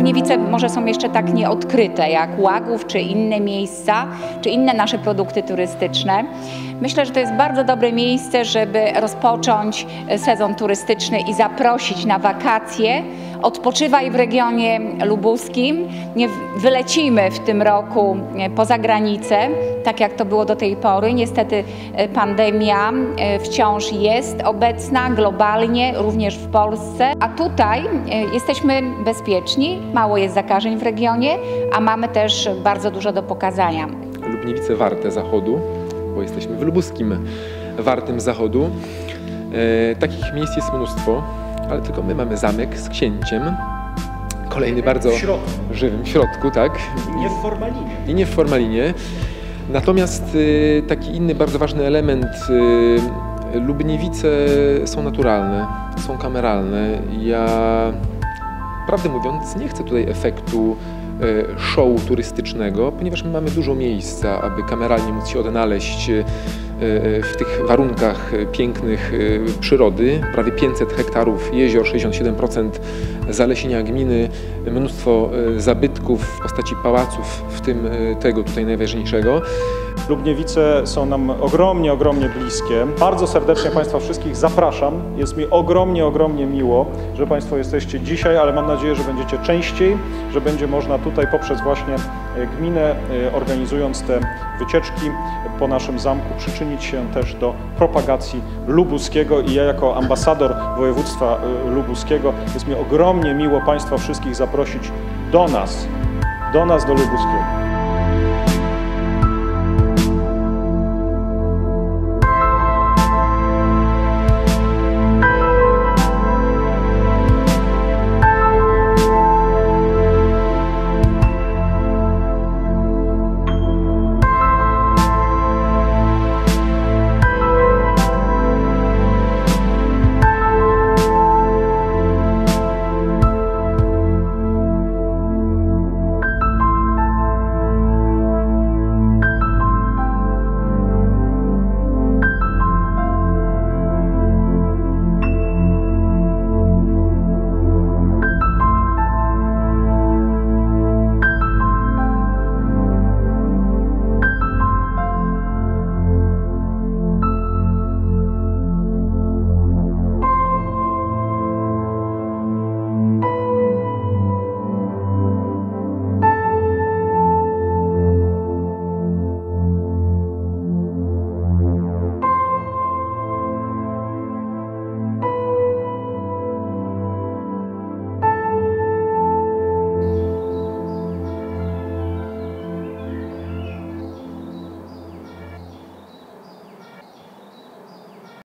Lubniewice może są jeszcze tak nieodkryte jak Łagów czy inne miejsca, czy inne nasze produkty turystyczne. Myślę, że to jest bardzo dobre miejsce, żeby rozpocząć sezon turystyczny i zaprosić na wakacje. Odpoczywaj w regionie lubuskim. Nie wylecimy w tym roku poza granicę, tak jak to było do tej pory. Niestety pandemia wciąż jest obecna globalnie, również w Polsce. A tutaj jesteśmy bezpieczni, mało jest zakażeń w regionie, a mamy też bardzo dużo do pokazania. Lubniewice warte zachodu, bo jesteśmy w lubuskim wartym zachodu. E, takich miejsc jest mnóstwo, ale tylko my mamy zamek z księciem. Kolejny bardzo W środku. żywym w środku, tak? Nie w formalinie. i nie w formalinie. Natomiast y, taki inny bardzo ważny element, y, Lubniewice są naturalne, są kameralne. Ja, prawdę mówiąc, nie chcę tutaj efektu y, show turystycznego, ponieważ my mamy dużo miejsca, aby kameralnie móc się odnaleźć y, w tych warunkach y, pięknych y, przyrody. Prawie 500 hektarów jezior, 67% zalesienia gminy, mnóstwo zabytków w postaci pałaców, w tym tego tutaj najważniejszego. Lubniewice są nam ogromnie, ogromnie bliskie. Bardzo serdecznie Państwa wszystkich zapraszam. Jest mi ogromnie, ogromnie miło, że Państwo jesteście dzisiaj, ale mam nadzieję, że będziecie częściej, że będzie można tutaj poprzez właśnie e, gminę, e, organizując te wycieczki po naszym zamku, przyczynić się też do propagacji lubuskiego i ja jako ambasador województwa e, lubuskiego jest mi ogromnie miło Państwa wszystkich zaprosić do nas, do nas, do lubuskiego.